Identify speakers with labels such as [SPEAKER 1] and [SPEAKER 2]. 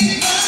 [SPEAKER 1] Música